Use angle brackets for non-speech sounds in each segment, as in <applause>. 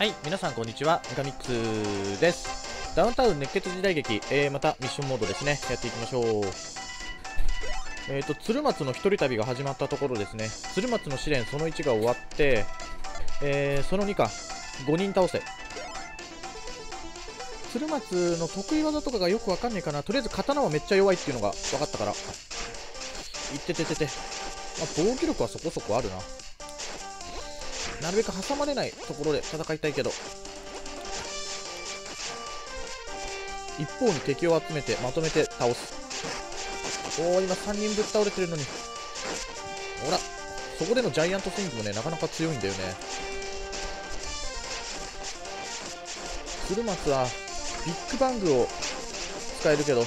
はい、皆さんこんにちは、ミカミックスです。ダウンタウン熱血時代劇、えー、またミッションモードですね、やっていきましょう。えーと、鶴松の一人旅が始まったところですね。鶴松の試練その1が終わって、えー、その2か、5人倒せ。鶴松の得意技とかがよくわかんないかな。とりあえず刀はめっちゃ弱いっていうのが分かったから。いってててて。まあ、防御力はそこそこあるな。なるべく挟まれないところで戦いたいけど。一方に敵を集めてまとめて倒す。おお、今3人ぶっ倒れてるのに。ほら、そこでのジャイアントスイングもね、なかなか強いんだよね。鶴松は、ビッグバングを使えるけど、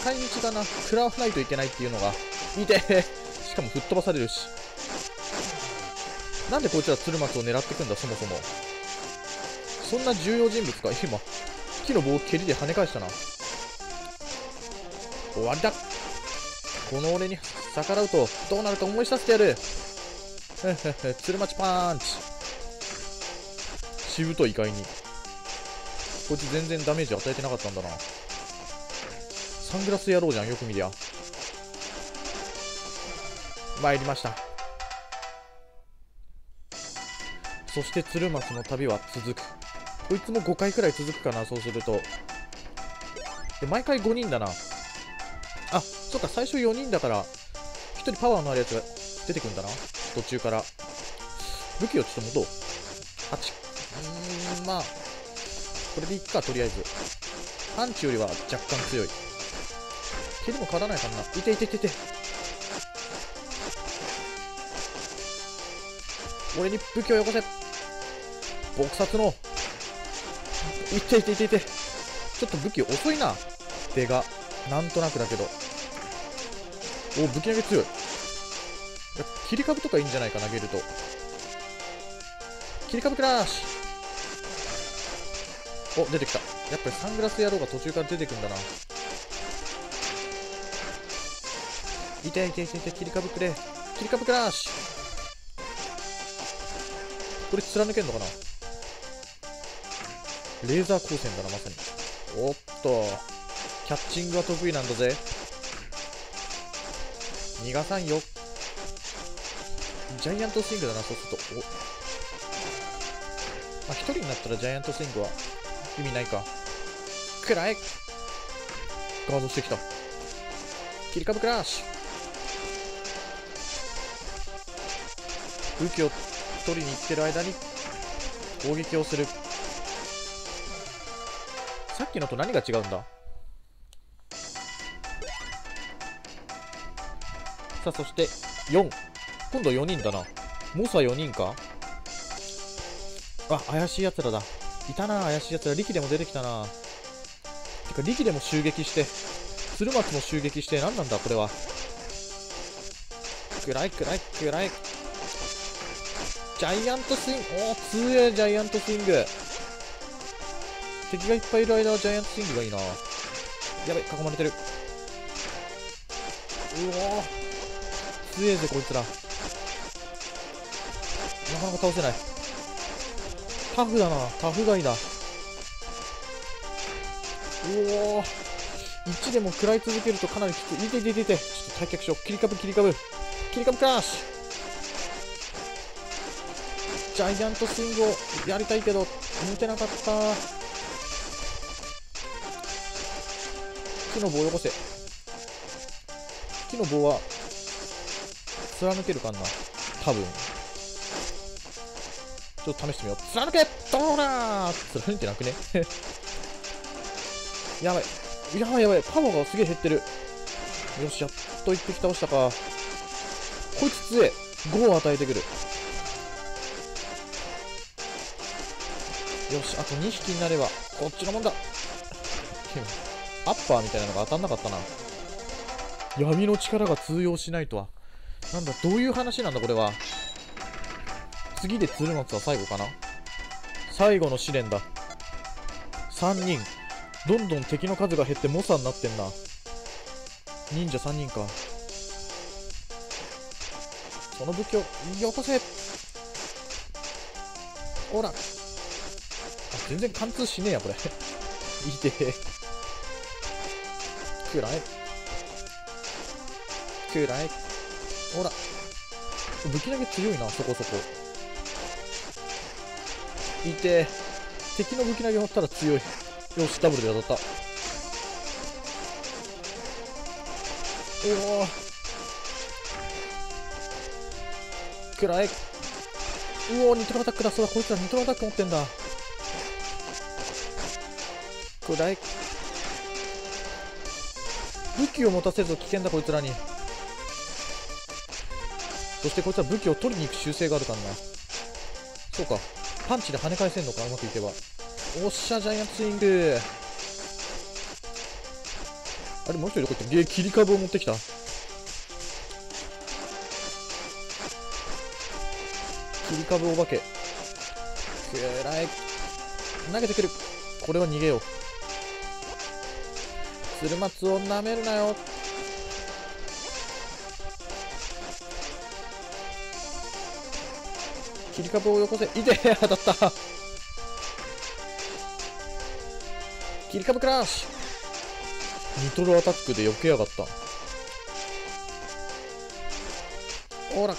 使い道がな、食らわないといけないっていうのが、見て <laughs> しかも吹っ飛ばされるし。なんでこいつら鶴松を狙ってくんだ、そもそも。そんな重要人物か、今。木の棒を蹴りで跳ね返したな。終わりだこの俺に逆らうと、どうなるか思い知らせてやる。鶴町パンチ。しぶとい意外に。こいつ全然ダメージ与えてなかったんだな。サングラス野郎じゃん、よく見りゃ。参りました。そして鶴松の旅は続く。こいつも5回くらい続くかな、そうすると。で、毎回5人だな。あ、そっか、最初4人だから、1人パワーのあるやつが出てくんだな。途中から。武器をちょっと持とう。8。うーん、まあ、これでいっか、とりあえず。パンチよりは若干強い。蹴りも変わらないかな。いていていていて。俺に武器をよこせ撲殺の。いていていていて。ちょっと武器遅いな。出が。なんとなくだけど。お武器投げ強い。切り株とかいいんじゃないか投げると。切り株クラッシュ。お出てきた。やっぱりサングラス野郎が途中から出てくんだな。いていていていて切り株くれ。切り株クラッシュ。これ貫けんのかな？レーザー光線だな、まさに。おっと、キャッチングは得意なんだぜ。逃がさんよ。ジャイアントスイングだな、そうすると。お。まあ、一人になったらジャイアントスイングは意味ないか。くらえガードしてきた。切り株クラッシュ武器を取りに行ってる間に攻撃をするさっきのと何が違うんだ？さあそして4今度4人だな。モサ4人か？あ怪しいやつらだ。いたな怪しいやつら。力でも出てきたな。てか力でも襲撃して。鶴松も襲撃して。何なんだこれは。暗い暗い暗い。ジャイアントスイング。おお強えジャイアントスイング。敵がいっぱいいる間はジャイアントスイングがいいな。やべ囲まれてる。うお強えぜこいつら。なかなか倒せない。タフだな。タフガイだうお1でも食らい続けるとかなりきつい。いていていていて。ちょっと退却しよう。切り株切り株。切り株クラッシュ。ジャイアントスイングをやりたいけど、向いてなかった。木の棒よこせ。木の棒は、貫けるかな？多分。ちょっと試してみよう。貫けどうだー貫いてなくね <laughs> やばい。やばいやばい。パワーがすげえ減ってる。よし、やっと一匹倒したか。こいつ強え。5を与えてくる。よし、あと2匹になれば、こっちのもんだ。アッパーみたいなのが当たんなかったな。闇の力が通用しないとは。なんだ、どういう話なんだ、これは。次で鶴松は最後かな最後の試練だ。3人。どんどん敵の数が減って猛者になってんな。忍者3人か。その武器をよこせほらあ全然貫通しねえやこれ <laughs> いてくらえくらえほら武器投げ強いなそこそこいて敵の武器投げ持ったら強いよしダブルで当たったおおくらえうおニトロアタックだそうだこいつらニトロアタック持ってんだくらえ武器を持たせると危険だこいつらに。そしてこいつは武器を取りに行く習性があるからな。そうか。パンチで跳ね返せんのかうまくいけば。おっしゃジャイアンツイング。あれもう一人どこ行った？ゲー切り株を持ってきた。切り株お化け。くらい。投げてくる。これは逃げよう。鶴松を舐めるなよ。切り株をよこせ。いて <laughs> 当たった。切り株クラッシュ。ニトロアタックで避けやがった。ほら。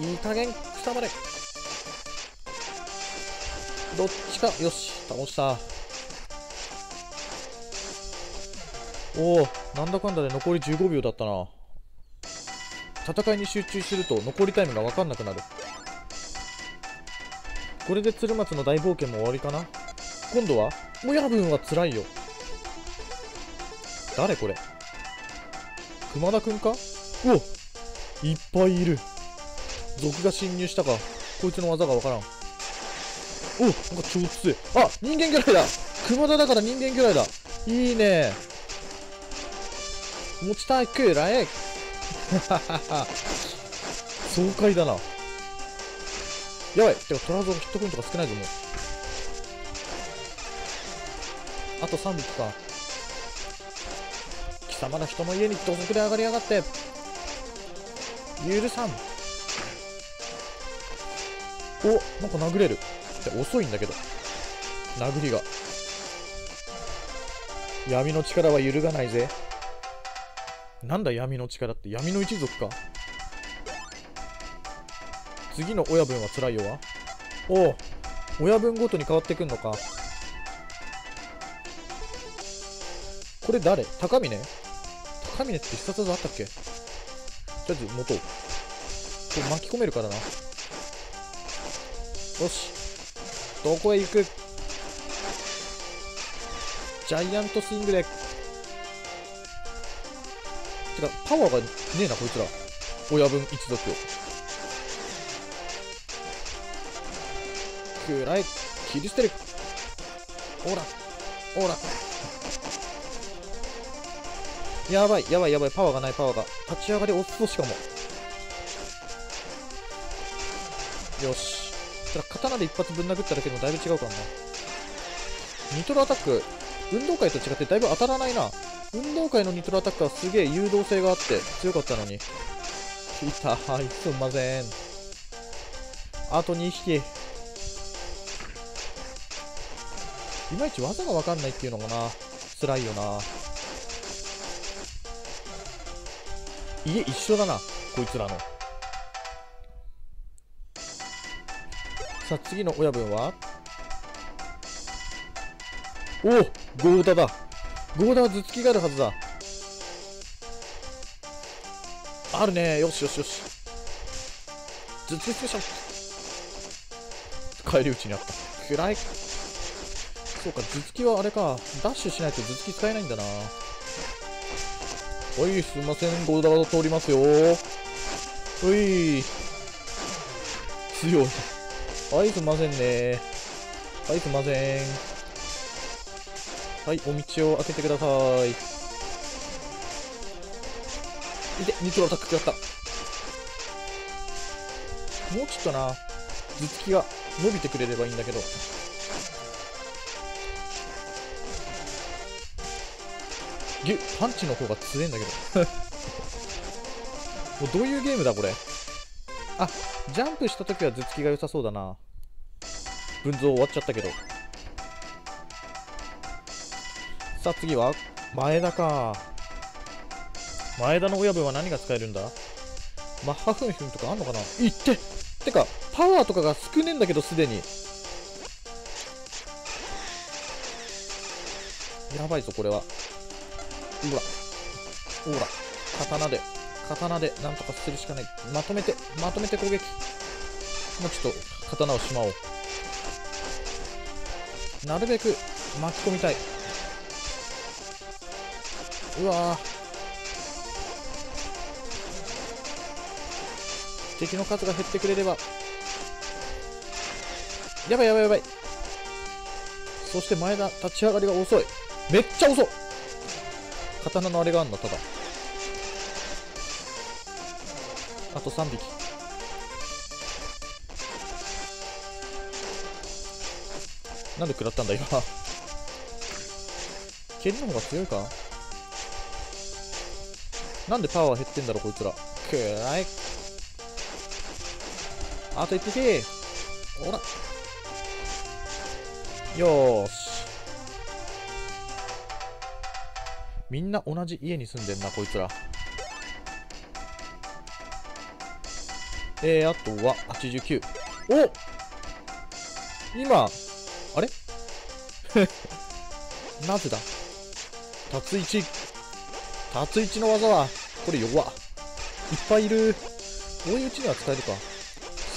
いい加減草まで。どっちか。よし。倒した。おおなんだかんだで残り15秒だったな。戦いに集中すると残りタイムが分かんなくなる。これで鶴松の大冒険も終わりかな。今度は親分は辛いよ。誰これ？熊田くんか？うおいっぱいいる。族が侵入したか。こいつの技がわからん。おなんか超強いあ人間魚雷だ。熊田だから人間魚雷だ。いいね。持ちたいくらえ爽快だな。やばい。てかトラウゾンヒットポイントが少ないぞもう。あと3匹か。貴様ら人の家に土足で上がりやがって。許さん。おなんか殴れる。って遅いんだけど。殴りが。闇の力は揺るがないぜ。なんだ闇の力って闇の一族か。次の親分は辛いよわ。おお親分ごとに変わってくんのか。これ誰？高峰？高峰って必殺技あったっけ？とりあえず元をこれ巻き込めるからな。よし。どこへ行く？ジャイアントスイングでてかパワーがねえなこいつら。親分一族くらい切り捨てる。ほらほらやばいやばいやばい。パワーがないパワーが。立ち上がり遅そうしかも。よし。ただ刀で一発ぶん殴っただけでもだいぶ違うからな。ニトロアタック。運動会と違ってだいぶ当たらないな。運動会のニトロアタックはすげえ誘導性があって強かったのに。痛い。すんません。あと2匹。いまいち技がわかんないっていうのがな。辛いよな。家一緒だなこいつらの。さあ次の親分は？おおゴーダだ。ゴーダは頭突きがあるはずだ。あるね。よしよしよし。頭突きスペシャル帰り討ちにあった。暗いそうか頭突きはあれかダッシュしないと頭突き使えないんだなおいすいませんゴーダが通りますよおい強いはいすいませんねはいすいませんはい、お道を開けてください。いて、ニトロアタック食らった。もうちょっとな、頭突きが伸びてくれればいいんだけど。ぎゅパンチの方が強いんだけど。<laughs> もうどういうゲームだ、これ？あ、ジャンプした時は頭突きが良さそうだな分像終わっちゃったけどさあ次は前田か。前田の親分は何が使えるんだ？マッハフンフンとかあんのかな？いって。てかパワーとかが少ねえんだけどすでに。やばいぞこれは。ほらほら。刀で。刀でなんとかするしかない。まとめてまとめて攻撃。もうちょっと刀をしまおう。なるべく巻き込みたいうわ敵の数が減ってくれれば。やばいやばいやばい。そして前田立ち上がりが遅い。めっちゃ遅い。刀のあれがあんだただ。あと3匹。なんで食らったんだ今。<laughs> 蹴りの方が強いか？なんでパワー減ってんだろこいつら。くらい。あと1匹。ほら。よーし。みんな同じ家に住んでんなこいつら。えー、あとは89お今。あれ？<laughs> なぜだ？達一達一の技はこれ弱。いっぱいいる。追い打ちには使えるか。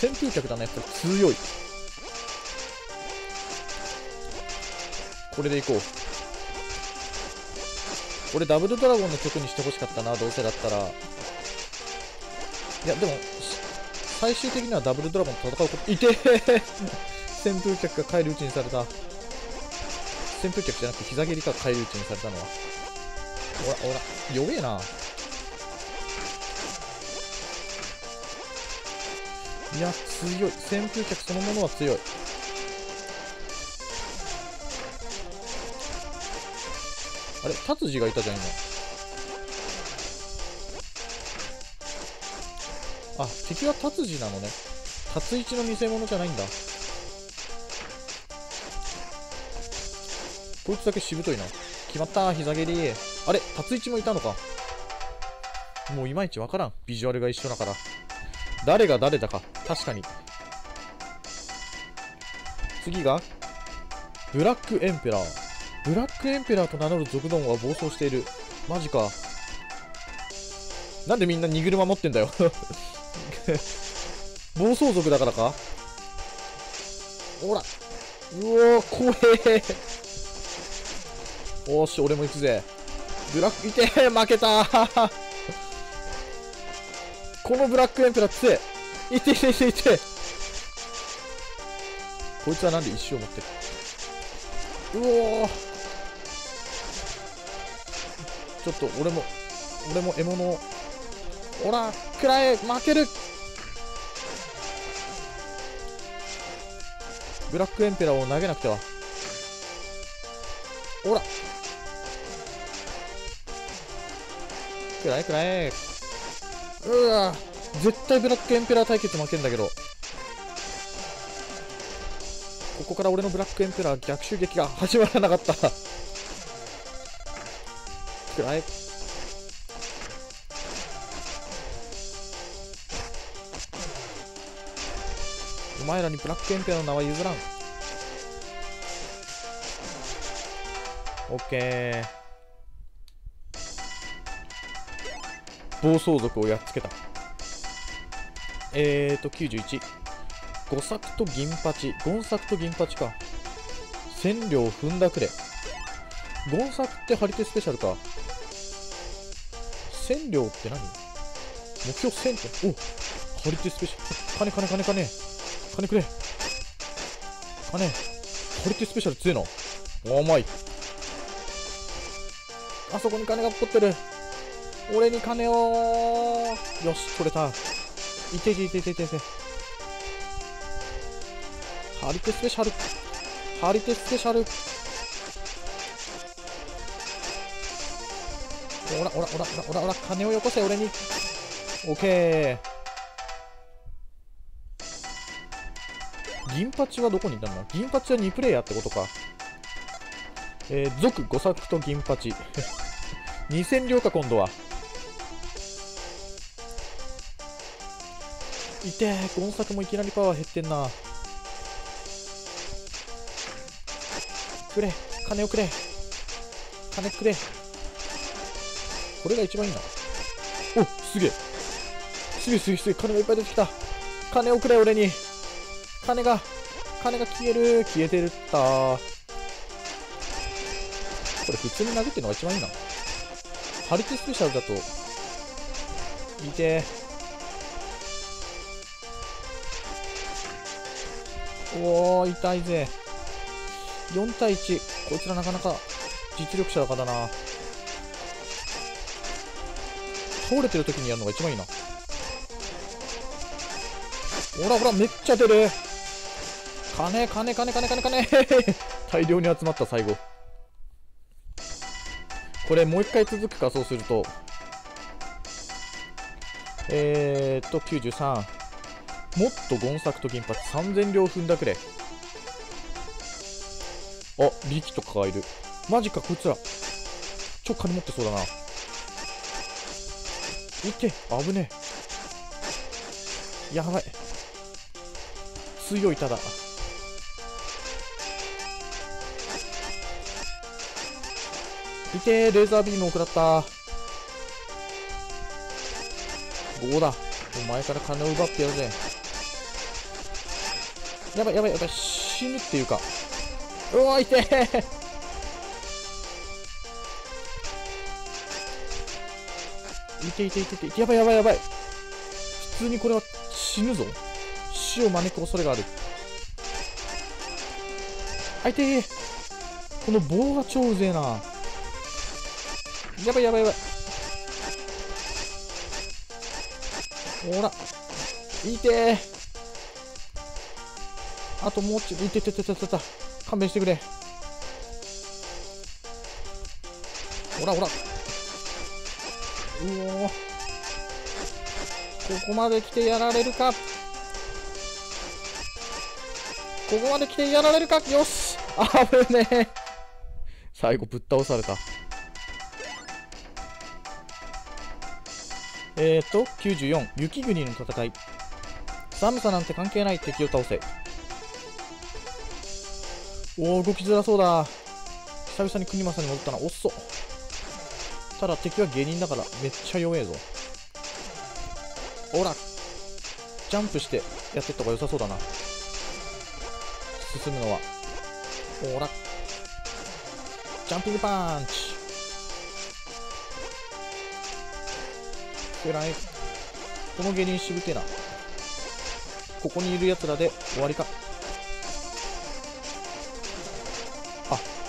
扇風客だねやっぱり強い。これでいこう。俺ダブルドラゴンの曲にしてほしかったな。どうせだったら。いやでも最終的にはダブルドラゴンと戦うこと。いて扇風客が返り討ちにされた。扇風客じゃなくて膝蹴りか返り討ちにされたのは。ほらほら弱えな。いや強い。扇風客そのものは強い。あれ達治がいたじゃん今。あ敵は達治なのね。達一の偽物じゃないんだ。こいつだけしぶといな。決まった膝蹴り。あれ達一もいたのか。もういまいちわからん。ビジュアルが一緒だから。誰が誰だか。確かに。次がブラックエンペラー。ブラックエンペラーと名乗る族ドンは暴走している。マジか。なんでみんな荷車持ってんだよ。<laughs> 暴走族だからか。ほら。うおー怖え。おーし俺も行くぜ。ブラックいて <laughs> 負けた。<laughs> このブラックエンペラー強い。いていていていて。こいつはなんで石を持ってる？うおー。ちょっと俺も俺も獲物を。ほらくらえ負ける。ブラックエンペラーを投げなくては。ほら。くらえくらえうわ絶対ブラックエンペラー対決負けんだけど。ここから俺のブラックエンペラー逆襲撃が始まらなかった。くらえお前らにブラックエンペラーの名は譲らん。オッケー。暴走族をやっつけた。えーと91五作と銀八。ゴ作と銀八か。千両踏んだくれ。ゴ作って張り手スペシャルか。千両って何？目標千点お張り手スペシャル。金金金金。金くれ。金。張り手スペシャル強いのお甘いあそこに金が起こってる。俺に金をよし取れた。いていていていていて。いて張り手スペシャル。張り手スペシャル。おらおらおらおらおらおら金をよこせ俺に。オッケー銀八はどこにいたんだ銀八は2プレイヤーってことか。えー、族五作と銀八。<laughs> 2000両か、今度は。いてー、ゴン作もいきなりパワー減ってんな。くれ、金をくれ。金くれ。これが一番いいな。おすげえ。すげえすげえすげえ。金がいっぱい出てきた。金をくれ、俺に。金が、金が消える。消えてるったこれ普通に投げてるのが一番いいな。ハリテスペシャルだと、いておー、痛いぜ。4対1。こいつらなかなか実力者だからな。倒れてる時にやるのが一番いいな。ほらほら、めっちゃ出る。金、金、金、金、金、金。<laughs> 大量に集まった、最後。これもう一回続くか、そうすると。えーっと、93。もっとゴンサクと銀髪3000両踏んだくれ。あ、力とかがいる。マジか、こいつら。超金持ってそうだな。いけ、危ねえ。やばい。強い、ただ。いてレーザービームを食らった5だお前から金を奪ってやるぜやばいやばいやばい死ぬっていうか。うわい。ていていていてい。てやばいやばいやばい。普通にこれは死ぬぞ。死を招く恐れがある。あい。てこの棒が超うぜえな。やばいやばいやばい。ほら。い。てあともうちょい、いてててててて勘弁してくれ。ほらほら。うおここまで来てやられるか。ここまで来てやられるか。よし。危ねえ。最後ぶっ倒された。えーと、94、雪国の戦い。寒さなんて関係ない敵を倒せ。おー、動きづらそうだ。久々に国政に戻ったな。おっそ。ただ敵は芸人だからめっちゃ弱えぞ。ほら。ジャンプしてやってった方が良さそうだな。進むのは。ほら。ジャンピングパンチ。らい。この芸人しぶけな。ここにいる奴らで終わりか。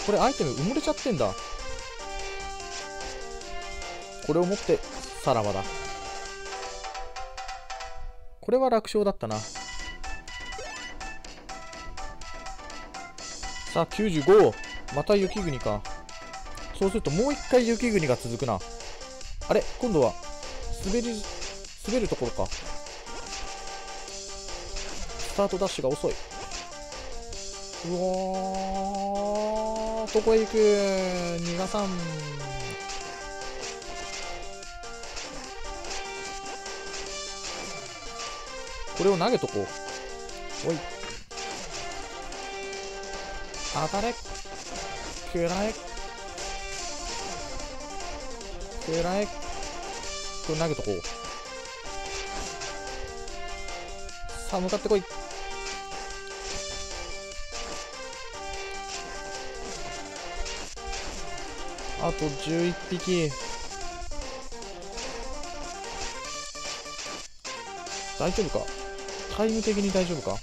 これアイテム埋もれちゃってんだ。これを持って、さらばだ。これは楽勝だったな。さあ、95。また雪国か。そうするともう一回雪国が続くな。あれ今度は滑り、滑るところか。スタートダッシュが遅い。うおー、どこへ行く逃がさん。これを投げとこう。おい。当たれ。くらえ。くらえ。これ投げとこう。さあ、向かってこい。あと11匹。大丈夫か？タイム的に大丈夫か？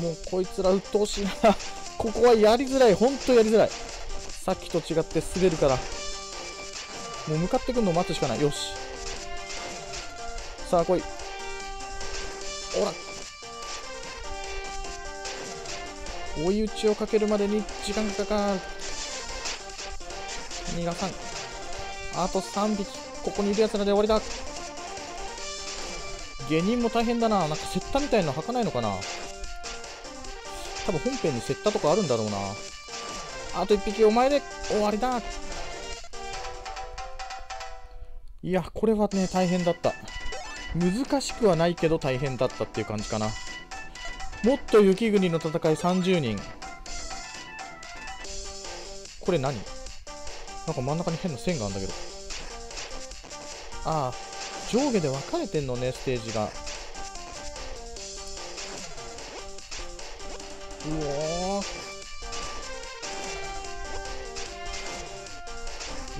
もうこいつら鬱陶しいな <laughs> ここはやりづらい。ほんとやりづらい。さっきと違って滑るから。もう向かってくるのを待つしかない。よし。さあ、来い。ほら。追い打ちをかけるまでに時間がかかる。逃がさん。あと3匹。ここにいる奴らで終わりだ。芸人も大変だななんかセッタみたいなの履かないのかな多分本編にセッタとかあるんだろうなあと1匹お前で終わりだいやこれはね大変だった難しくはないけど大変だったっていう感じかなもっと雪国の戦い30人。これ何？なんか真ん中に変な線があるんだけど。ああ上下で分かれてんのねステージが。うおー。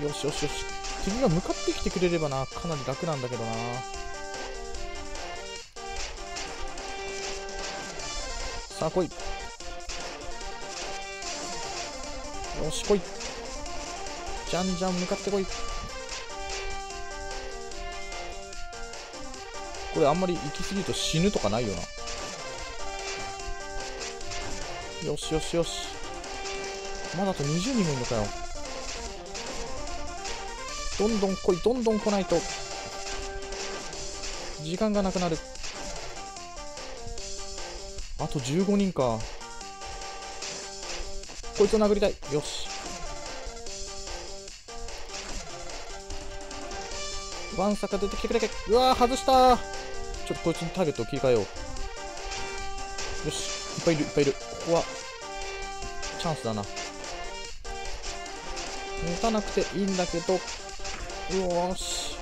よしよしよし。敵が向かってきてくれればな。かなり楽なんだけどな。さあ来い。よし来い。じゃんじゃん向かってこい。これあんまり行き過ぎると死ぬとかないよな。よしよしよし。まだあと20人もいるのかよ。どんどん来いどんどん来ないと。時間がなくなる。あと15人か。こいつを殴りたい。よし。ワンサカ出てきてくれうわー外したちょっとこいつにターゲットを切り替えよう。よし。いっぱいいるいっぱいいる。ここはチャンスだな。持たなくていいんだけど。よし。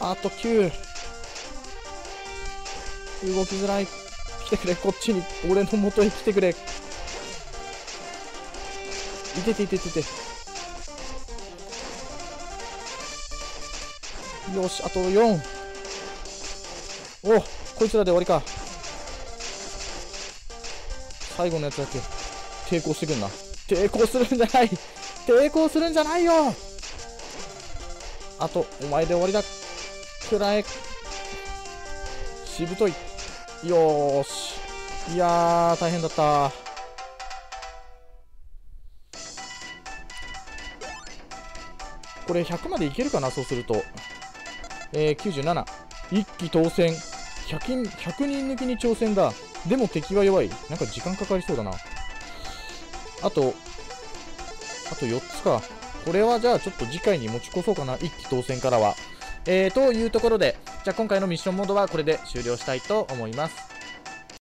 あと9動きづらい。来てくれ。こっちに。俺の元へ来てくれ。いてていてててよし。あと4おこいつらで終わりか。最後のやつだけ。抵抗してくんな。抵抗するんじゃない。抵抗するんじゃないよ。あとお前で終わりだ。くらえしぶとい。よし。いや大変だった。これ100までいけるかなそうすると。えー、97一騎当選。100, 人100人抜きに挑戦だ。でも敵は弱い。なんか時間かかりそうだな。あとあと4つか。これはじゃあちょっと次回に持ち越そうかな。一騎当選からは。えー、というところでじゃあ今回のミッションモードはこれで終了したいと思います。